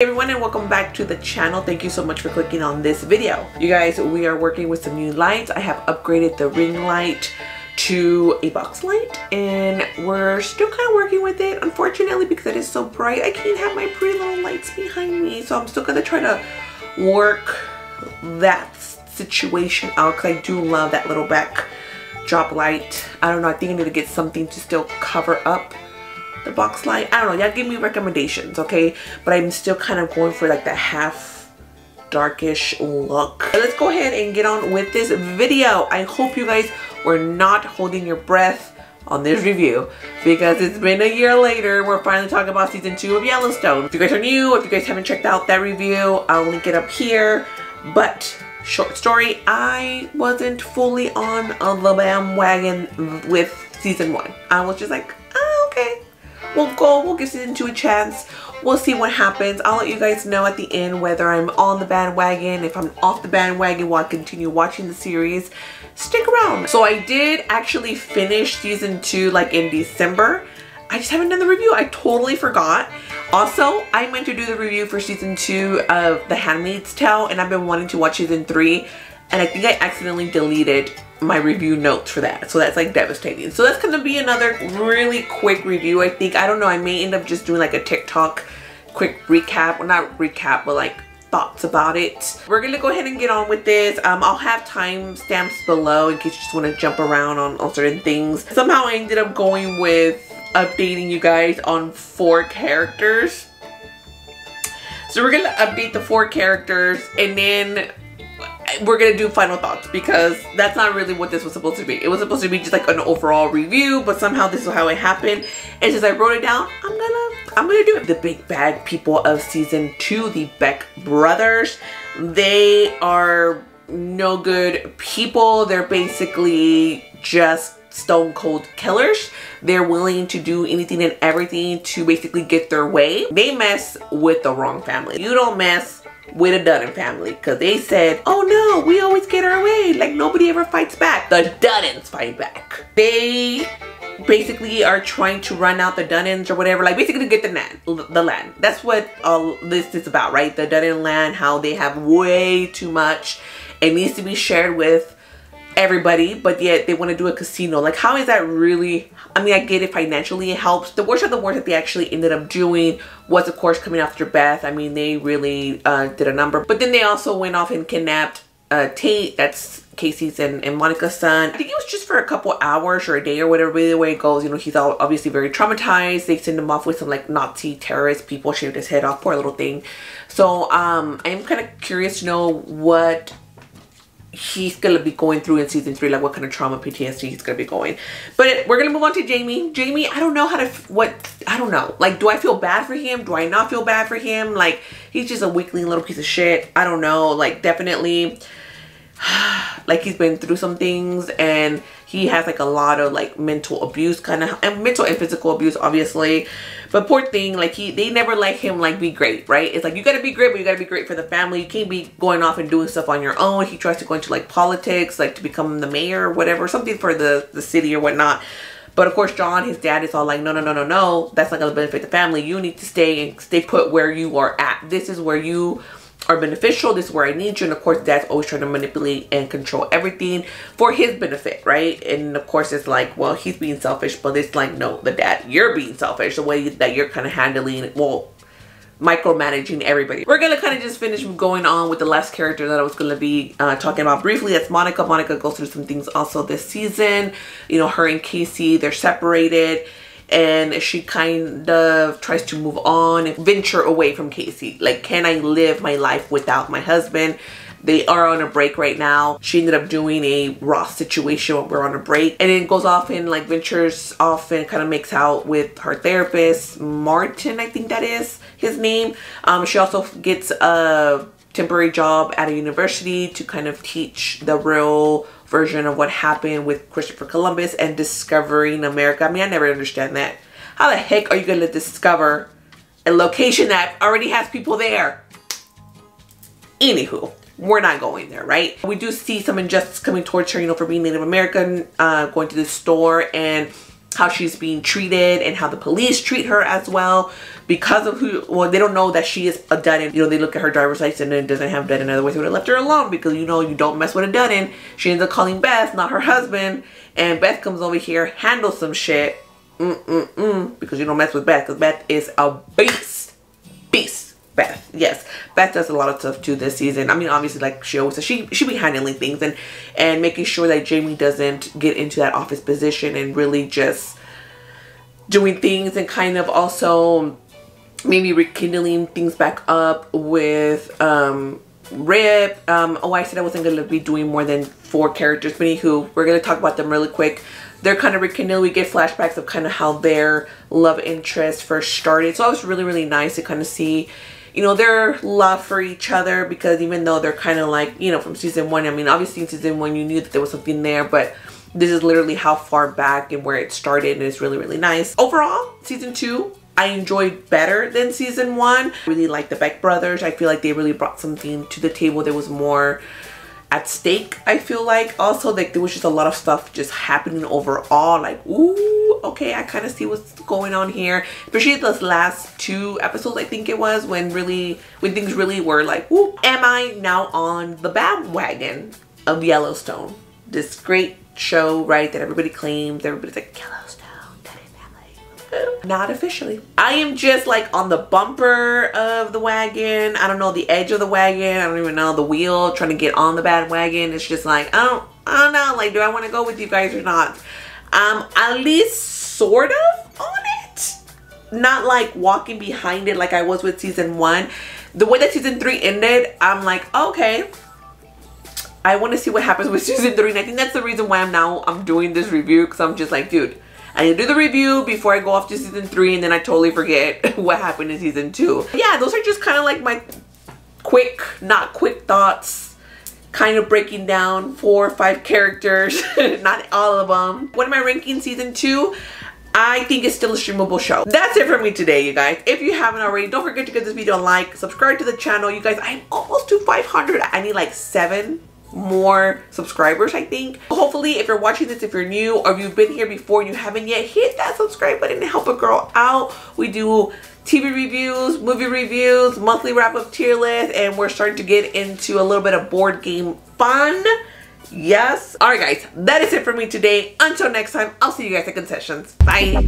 Hey everyone and welcome back to the channel. Thank you so much for clicking on this video. You guys, we are working with some new lights. I have upgraded the ring light to a box light and we're still kind of working with it. Unfortunately, because it is so bright, I can't have my pretty little lights behind me. So I'm still gonna try to work that situation out because I do love that little back drop light. I don't know, I think I need to get something to still cover up the box light. I don't know, y'all give me recommendations, okay? But I'm still kind of going for like the half darkish look. Let's go ahead and get on with this video. I hope you guys were not holding your breath on this review because it's been a year later we're finally talking about season two of Yellowstone. If you guys are new, if you guys haven't checked out that review, I'll link it up here. But short story, I wasn't fully on the bandwagon with season one. I was just like, oh, okay, we'll go, we'll give season two a chance. We'll see what happens. I'll let you guys know at the end whether I'm on the bandwagon, if I'm off the bandwagon while I continue watching the series. Stick around. So I did actually finish season two like in December. I just haven't done the review. I totally forgot. Also, I meant to do the review for season two of The Handmaid's Tale and I've been wanting to watch season three and I think I accidentally deleted my review notes for that. So that's like devastating. So that's gonna be another really quick review. I think, I don't know, I may end up just doing like a TikTok quick recap. Well, not recap, but like thoughts about it. We're gonna go ahead and get on with this. Um, I'll have timestamps below in case you just wanna jump around on, on certain things. Somehow I ended up going with updating you guys on four characters. So we're gonna update the four characters and then we're gonna do final thoughts because that's not really what this was supposed to be. It was supposed to be just like an overall review, but somehow this is how it happened. And since I wrote it down, I'm gonna I'm gonna do it. The big bad people of season two, the Beck brothers, they are no good people. They're basically just stone cold killers. They're willing to do anything and everything to basically get their way. They mess with the wrong family. You don't mess with a Dutton family because they said, oh no, we always get our way. Like nobody ever fights back. The Duttons fight back. They basically are trying to run out the Duttons or whatever. Like basically get the land. The land. That's what all this is about, right? The Dutton land, how they have way too much. It needs to be shared with everybody, but yet they want to do a casino. Like, how is that really? I mean, I get it financially, it helps. The worst of the worst that they actually ended up doing was, of course, coming after Beth. I mean, they really uh, did a number. But then they also went off and kidnapped uh, Tate. That's Kayce's and, and Monica's son. I think it was just for a couple hours or a day or whatever the way it goes. You know, he's all obviously very traumatized. They send him off with some like Nazi terrorist people, shaved his head off, poor little thing. So um, I'm kind of curious to know what he's gonna be going through in season three like what kind of trauma ptsd he's gonna be going. But we're gonna move on to jamie. Jamie i don't know how to what i don't know. Like do i feel bad for him? Do i not feel bad for him? Like he's just a weakling little piece of shit. I don't know. Like definitely like he's been through some things and he has like a lot of like mental abuse kind of and mental and physical abuse obviously but poor thing like he they never let him like be great right it's like you gotta be great but you gotta be great for the family you can't be going off and doing stuff on your own he tries to go into like politics like to become the mayor or whatever something for the the city or whatnot but of course, John, his dad is all like, no, no, no, no, no. That's not going to benefit the family. You need to stay and stay put where you are at. This is where you are beneficial. This is where I need you. And of course, dad's always trying to manipulate and control everything for his benefit, right? And of course, it's like, well, he's being selfish, but it's like, no, the dad, you're being selfish. The way that you're kind of handling, well, micromanaging everybody. We're gonna kind of just finish going on with the last character that I was gonna be uh, talking about briefly. That's Monica. Monica goes through some things also this season. You know, her and Kayce, they're separated and she kind of tries to move on and venture away from Kayce. Like, can I live my life without my husband? They are on a break right now. She ended up doing a Ross situation when we're on a break. And then goes off and like ventures off and kind of makes out with her therapist, Martin, I think that is his name. Um, she also gets a temporary job at a university to kind of teach the real version of what happened with Christopher Columbus and discovering America. I mean, I never understand that. How the heck are you going to discover a location that already has people there? Anywho, we're not going there, right? We do see some injustice coming towards her, you know, for being Native American, uh, going to the store and how she's being treated and how the police treat her as well because of who well they don't know that she is a Dutton you know they look at her driver's license and it doesn't have Dutton otherwise they would have left her alone because you know you don't mess with a Dutton she ends up calling Beth not her husband and Beth comes over here handles some shit mm mm mm because you don't mess with Beth because Beth is a beast beast Beth. Yes, Beth does a lot of stuff too this season. I mean, obviously, like she always says, she she be handling things and and making sure that Jamie doesn't get into that office position and really just doing things and kind of also maybe rekindling things back up with um Rip. Um, oh, I said I wasn't to be doing more than four characters, but anywho, we're to talk about them really quick. They're kind of rekindled. We get flashbacks of kind of how their love interest first started. So it was really, really nice to kind of see you know, their love for each other because even though they're kind of like, you know, from season one, I mean, obviously in season one you knew that there was something there, but this is literally how far back and where it started and it's really, really nice. Overall, season two, I enjoyed better than season one. I really like the Beck brothers. I feel like they really brought something to the table that was more at stake I feel like also like there was just a lot of stuff just happening overall like ooh okay I kind of see what's going on here especially those last two episodes I think it was when really when things really were like ooh am I now on the bandwagon of Yellowstone this great show right that everybody claims everybody's like Yellowstone not officially. I am just like on the bumper of the wagon. I don't know the edge of the wagon. I don't even know the wheel trying to get on the bandwagon. It's just like, I don't, I don't know. Like, do I want to go with you guys or not? Um, at least sort of on it. Not like walking behind it like I was with season one. The way that season three ended, I'm like, okay, I want to see what happens with season three. And I think that's the reason why I'm now I'm doing this review because I'm just like, dude, I need to do the review before I go off to season three and then I totally forget what happened in season two. Yeah, those are just kind of like my quick, not quick thoughts kind of breaking down four or five characters, not all of them. What am I ranking season two? I think it's still a streamable show. That's it for me today, you guys. If you haven't already, don't forget to give this video a like, subscribe to the channel. You guys, I'm almost to 500. I need like seven more subscribers I think. Hopefully if you're watching this, if you're new or if you've been here before and you haven't yet, hit that subscribe button to help a girl out. We do TV reviews, movie reviews, monthly wrap up tier list, and we're starting to get into a little bit of board game fun. Yes. All right, guys, that is it for me today. Until next time, I'll see you guys at concessions. Bye.